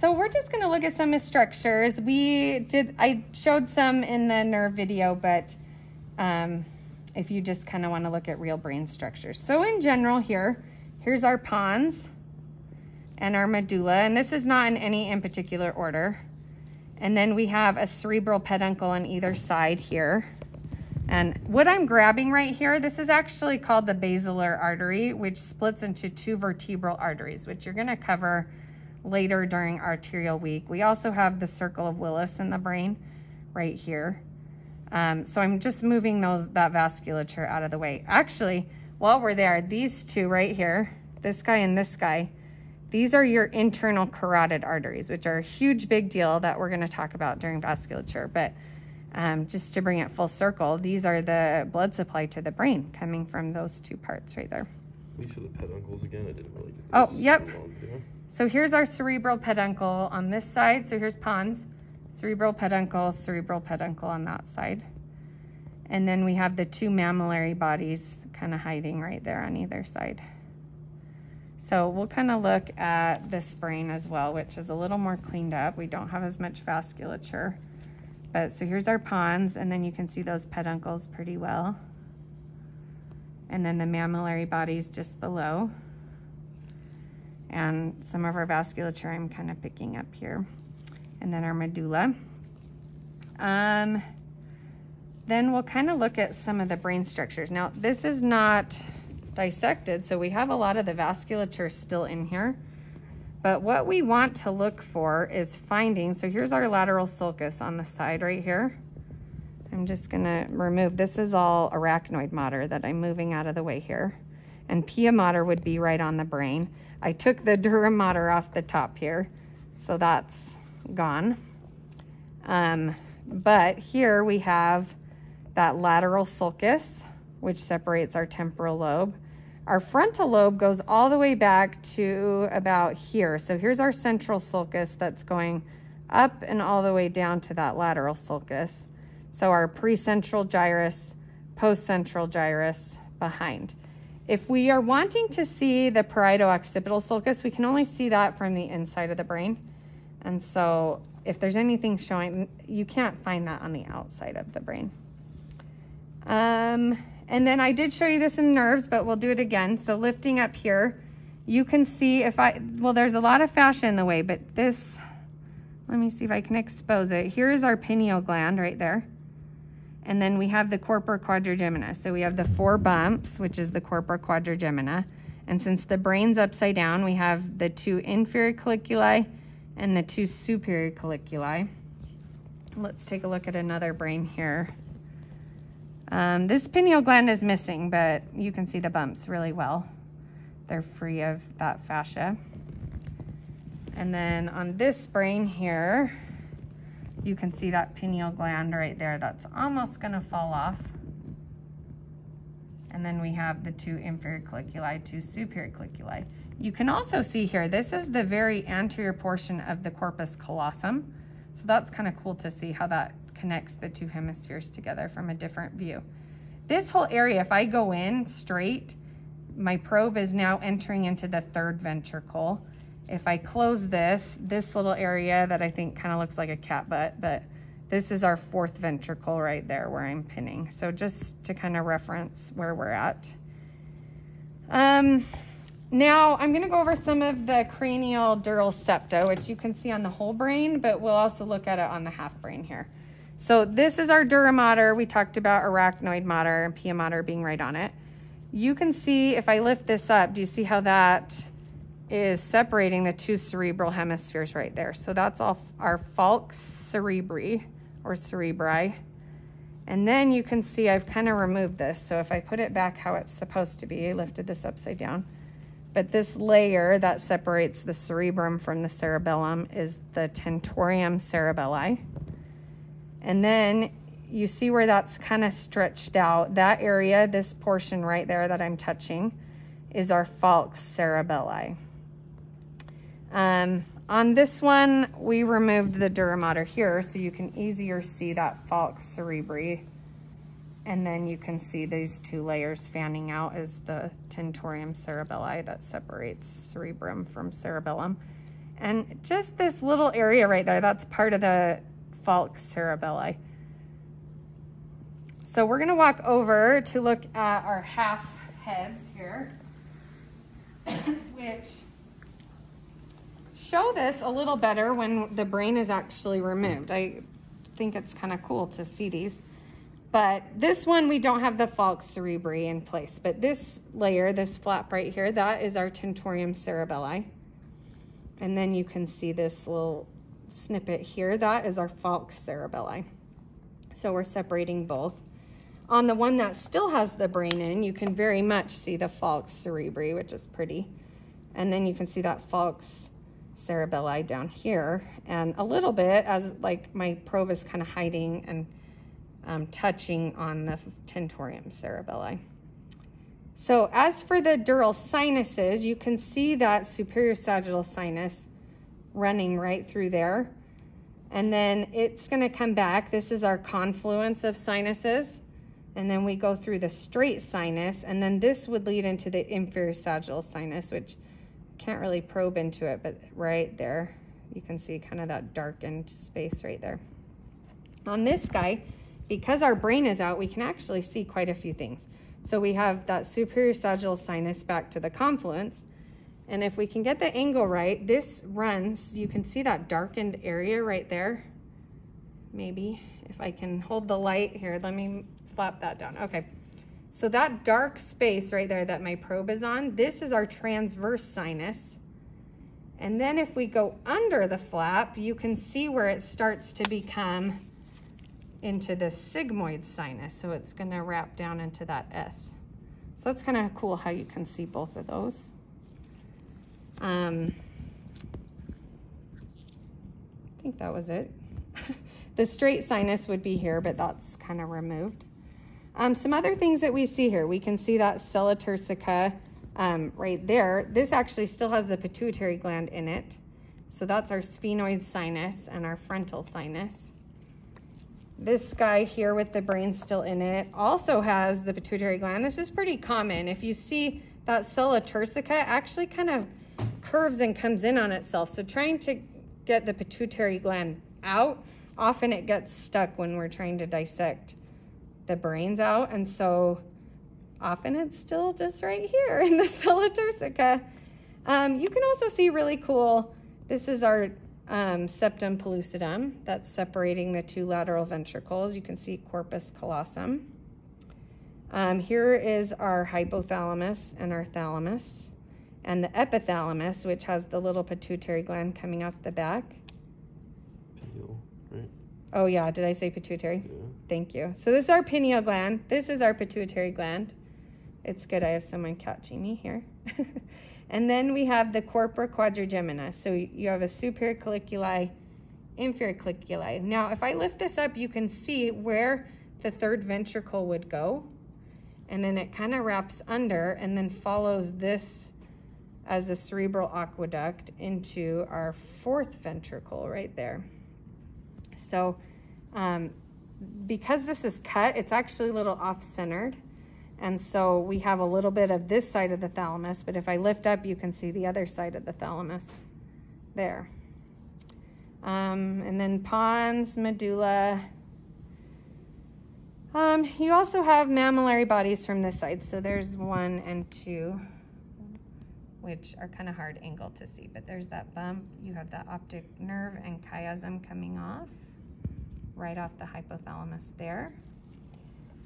so we're just gonna look at some structures. We did, I showed some in the nerve video, but um, if you just kind of want to look at real brain structures. So in general here, here's our pons and our medulla, and this is not in any in particular order. And then we have a cerebral peduncle on either side here. And what I'm grabbing right here, this is actually called the basilar artery, which splits into two vertebral arteries, which you're gonna cover later during arterial week. We also have the circle of Willis in the brain right here. Um, so I'm just moving those that vasculature out of the way. Actually, while we're there, these two right here, this guy and this guy, these are your internal carotid arteries, which are a huge big deal that we're going to talk about during vasculature. But um, just to bring it full circle, these are the blood supply to the brain coming from those two parts right there. The peduncles again. I didn't really get Oh, yep. So here's our cerebral peduncle on this side. So here's pons, cerebral peduncle, cerebral peduncle on that side. And then we have the two mammillary bodies kind of hiding right there on either side. So we'll kind of look at this brain as well, which is a little more cleaned up. We don't have as much vasculature. But so here's our pons, and then you can see those peduncles pretty well. And then the mammillary bodies just below and some of our vasculature I'm kind of picking up here. And then our medulla. Um, then we'll kind of look at some of the brain structures. Now, this is not dissected, so we have a lot of the vasculature still in here. But what we want to look for is finding, so here's our lateral sulcus on the side right here. I'm just gonna remove, this is all arachnoid mater that I'm moving out of the way here. And pia mater would be right on the brain. I took the dura mater off the top here, so that's gone. Um, but here we have that lateral sulcus, which separates our temporal lobe. Our frontal lobe goes all the way back to about here. So here's our central sulcus that's going up and all the way down to that lateral sulcus. So our precentral gyrus, postcentral gyrus behind. If we are wanting to see the parieto-occipital sulcus, we can only see that from the inside of the brain. And so if there's anything showing, you can't find that on the outside of the brain. Um, and then I did show you this in nerves, but we'll do it again. So lifting up here, you can see if I, well, there's a lot of fascia in the way, but this, let me see if I can expose it. Here is our pineal gland right there. And then we have the corpora quadrigemina. So we have the four bumps, which is the corpora quadrigemina. And since the brain's upside down, we have the two inferior colliculi and the two superior colliculi. Let's take a look at another brain here. Um, this pineal gland is missing, but you can see the bumps really well. They're free of that fascia. And then on this brain here, you can see that pineal gland right there that's almost gonna fall off. And then we have the two inferior colliculi, two superior colliculi. You can also see here, this is the very anterior portion of the corpus callosum. So that's kind of cool to see how that connects the two hemispheres together from a different view. This whole area, if I go in straight, my probe is now entering into the third ventricle. If I close this, this little area that I think kind of looks like a cat butt, but this is our fourth ventricle right there where I'm pinning. So just to kind of reference where we're at. Um, now I'm gonna go over some of the cranial dural septa, which you can see on the whole brain, but we'll also look at it on the half brain here. So this is our dura mater. We talked about arachnoid mater and pia mater being right on it. You can see if I lift this up, do you see how that is separating the two cerebral hemispheres right there. So that's all our falx cerebri or cerebri. And then you can see I've kind of removed this. So if I put it back how it's supposed to be, I lifted this upside down. But this layer that separates the cerebrum from the cerebellum is the tentorium cerebelli. And then you see where that's kind of stretched out. That area, this portion right there that I'm touching, is our falx cerebelli. Um, on this one, we removed the Duramater here so you can easier see that falx cerebri. And then you can see these two layers fanning out as the tentorium cerebelli that separates cerebrum from cerebellum. And just this little area right there, that's part of the falx cerebelli. So we're gonna walk over to look at our half heads here, which show this a little better when the brain is actually removed. I think it's kind of cool to see these. But this one, we don't have the falx cerebri in place. But this layer, this flap right here, that is our tentorium cerebelli. And then you can see this little snippet here. That is our falx cerebelli. So we're separating both. On the one that still has the brain in, you can very much see the falx cerebri, which is pretty. And then you can see that falx cerebelli down here. And a little bit as like my probe is kind of hiding and um, touching on the tentorium cerebelli. So as for the dural sinuses, you can see that superior sagittal sinus running right through there. And then it's going to come back. This is our confluence of sinuses. And then we go through the straight sinus. And then this would lead into the inferior sagittal sinus, which can't really probe into it, but right there, you can see kind of that darkened space right there. On this guy, because our brain is out, we can actually see quite a few things. So we have that superior sagittal sinus back to the confluence. And if we can get the angle right, this runs, you can see that darkened area right there. Maybe if I can hold the light here, let me flap that down. Okay. So that dark space right there that my probe is on, this is our transverse sinus. And then if we go under the flap, you can see where it starts to become into the sigmoid sinus. So it's gonna wrap down into that S. So that's kind of cool how you can see both of those. Um, I think that was it. the straight sinus would be here, but that's kind of removed. Um, some other things that we see here, we can see that sella turcica um, right there. This actually still has the pituitary gland in it. So that's our sphenoid sinus and our frontal sinus. This guy here with the brain still in it also has the pituitary gland. This is pretty common. If you see that sella turcica actually kind of curves and comes in on itself. So trying to get the pituitary gland out, often it gets stuck when we're trying to dissect the brains out. And so often it's still just right here in the sella turcica. Um, you can also see really cool, this is our um, septum pellucidum that's separating the two lateral ventricles. You can see corpus callosum. Um, here is our hypothalamus and our thalamus, and the epithalamus, which has the little pituitary gland coming off the back. Right? Oh yeah, did I say pituitary? Yeah. Thank you. So this is our pineal gland. This is our pituitary gland. It's good I have someone catching me here. And then we have the corpora quadrigemina. So you have a superior colliculi, inferior colliculi. Now, if I lift this up, you can see where the third ventricle would go. And then it kind of wraps under and then follows this as the cerebral aqueduct into our fourth ventricle right there. So um, because this is cut, it's actually a little off-centered. And so we have a little bit of this side of the thalamus, but if I lift up, you can see the other side of the thalamus there. Um, and then pons, medulla. Um, you also have mammillary bodies from this side. So there's one and two, which are kind of hard angle to see, but there's that bump. You have that optic nerve and chiasm coming off right off the hypothalamus there.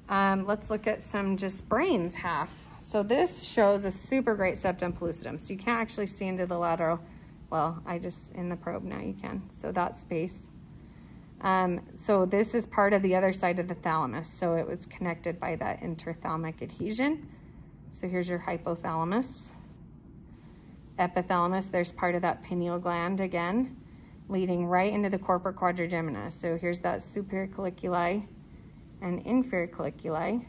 Um, let's look at some just brains half. So this shows a super great septum pellucidum. So you can't actually see into the lateral. Well, I just, in the probe now you can. So that space. Um, so this is part of the other side of the thalamus. So it was connected by that interthalamic adhesion. So here's your hypothalamus. Epithalamus, there's part of that pineal gland again, leading right into the corpora quadrigemina. So here's that superior colliculi and inferior colliculi.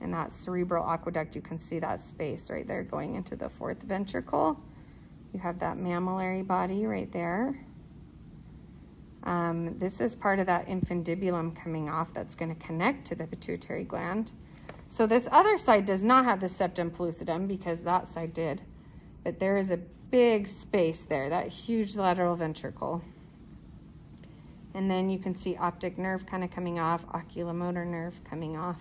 And that cerebral aqueduct, you can see that space right there going into the fourth ventricle. You have that mammillary body right there. Um, this is part of that infundibulum coming off that's going to connect to the pituitary gland. So this other side does not have the septum pellucidum because that side did. But there is a big space there, that huge lateral ventricle. And then you can see optic nerve kind of coming off, oculomotor nerve coming off.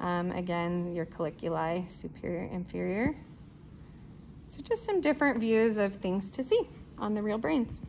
Um, again, your colliculi, superior, inferior. So just some different views of things to see on the real brains.